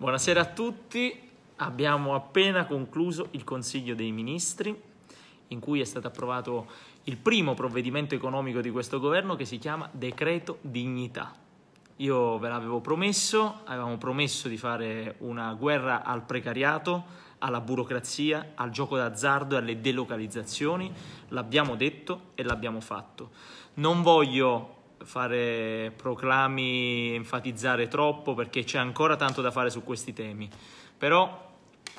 Buonasera a tutti. Abbiamo appena concluso il Consiglio dei Ministri in cui è stato approvato il primo provvedimento economico di questo governo che si chiama Decreto Dignità. Io ve l'avevo promesso, avevamo promesso di fare una guerra al precariato, alla burocrazia, al gioco d'azzardo e alle delocalizzazioni, l'abbiamo detto e l'abbiamo fatto. Non voglio fare proclami, enfatizzare troppo perché c'è ancora tanto da fare su questi temi. Però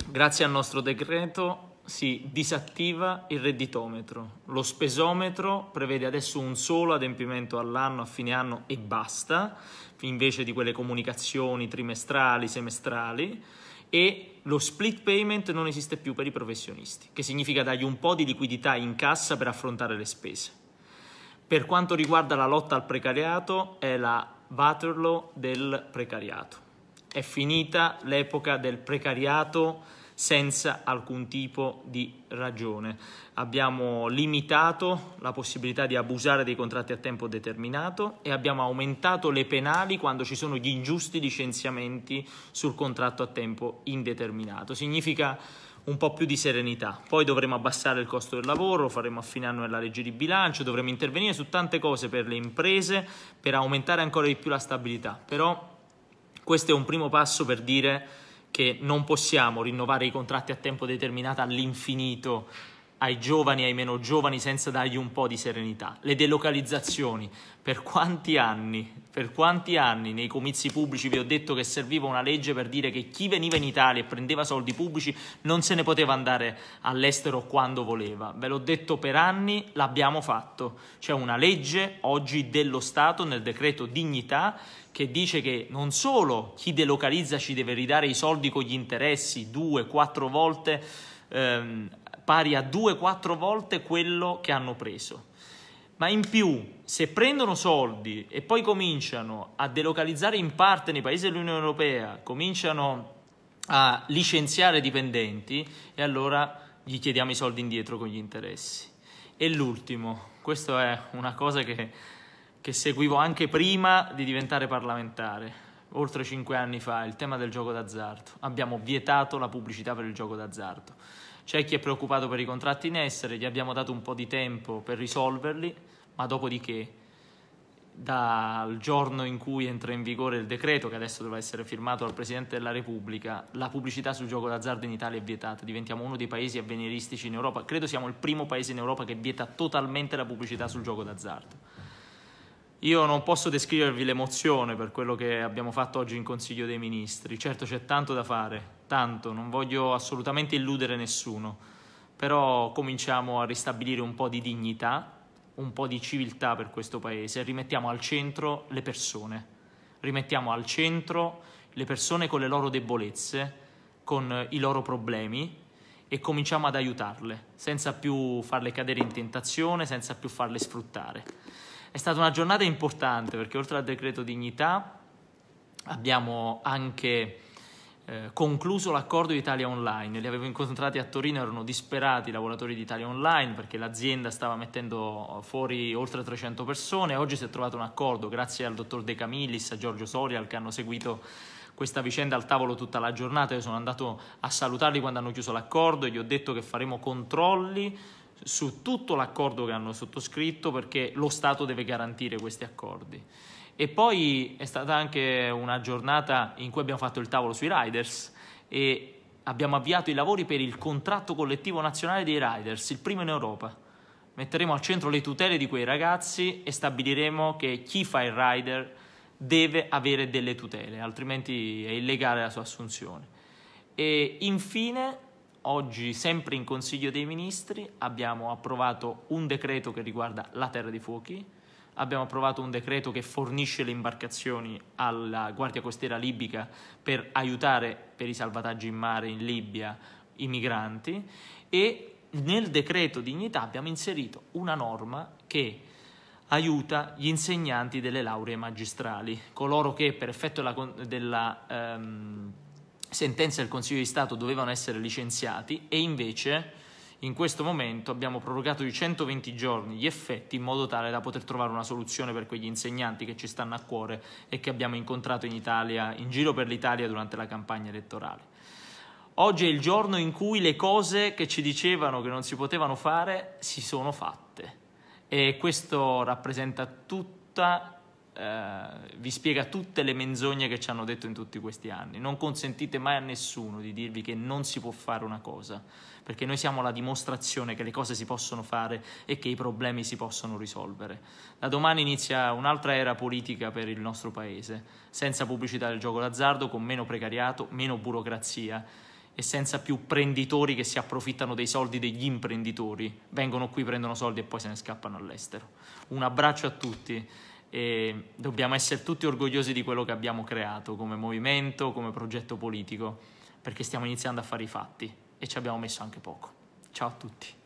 grazie al nostro decreto si disattiva il redditometro. Lo spesometro prevede adesso un solo adempimento all'anno, a fine anno e basta, invece di quelle comunicazioni trimestrali, semestrali e lo split payment non esiste più per i professionisti, che significa dargli un po' di liquidità in cassa per affrontare le spese. Per quanto riguarda la lotta al precariato, è la Waterloo del precariato. È finita l'epoca del precariato senza alcun tipo di ragione. Abbiamo limitato la possibilità di abusare dei contratti a tempo determinato e abbiamo aumentato le penali quando ci sono gli ingiusti licenziamenti sul contratto a tempo indeterminato. Significa un po' più di serenità. Poi dovremo abbassare il costo del lavoro, faremo a fine anno nella legge di bilancio, dovremo intervenire su tante cose per le imprese per aumentare ancora di più la stabilità. Però questo è un primo passo per dire che non possiamo rinnovare i contratti a tempo determinato all'infinito ai giovani e ai meno giovani senza dargli un po' di serenità. Le delocalizzazioni, per quanti anni, per quanti anni nei comizi pubblici vi ho detto che serviva una legge per dire che chi veniva in Italia e prendeva soldi pubblici non se ne poteva andare all'estero quando voleva. Ve l'ho detto per anni, l'abbiamo fatto. C'è una legge oggi dello Stato nel decreto dignità che dice che non solo chi delocalizza ci deve ridare i soldi con gli interessi due, quattro volte ehm, pari a 2-4 volte quello che hanno preso. Ma in più, se prendono soldi e poi cominciano a delocalizzare in parte nei paesi dell'Unione Europea, cominciano a licenziare dipendenti, e allora gli chiediamo i soldi indietro con gli interessi. E l'ultimo, questa è una cosa che, che seguivo anche prima di diventare parlamentare oltre cinque anni fa, il tema del gioco d'azzardo. Abbiamo vietato la pubblicità per il gioco d'azzardo. C'è chi è preoccupato per i contratti in essere, gli abbiamo dato un po' di tempo per risolverli, ma dopodiché dal giorno in cui entra in vigore il decreto, che adesso dovrà essere firmato dal Presidente della Repubblica, la pubblicità sul gioco d'azzardo in Italia è vietata, diventiamo uno dei paesi avveniristici in Europa, credo siamo il primo paese in Europa che vieta totalmente la pubblicità sul gioco d'azzardo. Io non posso descrivervi l'emozione per quello che abbiamo fatto oggi in Consiglio dei Ministri, certo c'è tanto da fare, tanto, non voglio assolutamente illudere nessuno, però cominciamo a ristabilire un po' di dignità, un po' di civiltà per questo Paese e rimettiamo al centro le persone, rimettiamo al centro le persone con le loro debolezze, con i loro problemi e cominciamo ad aiutarle, senza più farle cadere in tentazione, senza più farle sfruttare. È stata una giornata importante perché oltre al decreto dignità abbiamo anche eh, concluso l'accordo di Italia Online. Li avevo incontrati a Torino, erano disperati i lavoratori di Italia Online perché l'azienda stava mettendo fuori oltre 300 persone. Oggi si è trovato un accordo grazie al dottor De Camillis, a Giorgio Sorial che hanno seguito questa vicenda al tavolo tutta la giornata. Io sono andato a salutarli quando hanno chiuso l'accordo e gli ho detto che faremo controlli su tutto l'accordo che hanno sottoscritto perché lo Stato deve garantire questi accordi. E poi è stata anche una giornata in cui abbiamo fatto il tavolo sui riders e abbiamo avviato i lavori per il contratto collettivo nazionale dei riders, il primo in Europa. Metteremo al centro le tutele di quei ragazzi e stabiliremo che chi fa il rider deve avere delle tutele, altrimenti è illegale la sua assunzione. E infine, oggi, sempre in Consiglio dei Ministri, abbiamo approvato un decreto che riguarda la terra dei fuochi, abbiamo approvato un decreto che fornisce le imbarcazioni alla Guardia Costiera libica per aiutare per i salvataggi in mare in Libia i migranti e nel decreto dignità abbiamo inserito una norma che aiuta gli insegnanti delle lauree magistrali, coloro che per effetto della, della um, sentenza del Consiglio di Stato dovevano essere licenziati e invece in questo momento abbiamo prorogato di 120 giorni gli effetti in modo tale da poter trovare una soluzione per quegli insegnanti che ci stanno a cuore e che abbiamo incontrato in Italia, in giro per l'Italia durante la campagna elettorale. Oggi è il giorno in cui le cose che ci dicevano che non si potevano fare si sono fatte e questo rappresenta tutta eh, vi spiega tutte le menzogne che ci hanno detto in tutti questi anni. Non consentite mai a nessuno di dirvi che non si può fare una cosa, perché noi siamo la dimostrazione che le cose si possono fare e che i problemi si possono risolvere. Da domani inizia un'altra era politica per il nostro Paese, senza pubblicità del gioco d'azzardo, con meno precariato, meno burocrazia e senza più prenditori che si approfittano dei soldi degli imprenditori, vengono qui, prendono soldi e poi se ne scappano all'estero. Un abbraccio a tutti e dobbiamo essere tutti orgogliosi di quello che abbiamo creato come movimento, come progetto politico, perché stiamo iniziando a fare i fatti e ci abbiamo messo anche poco. Ciao a tutti.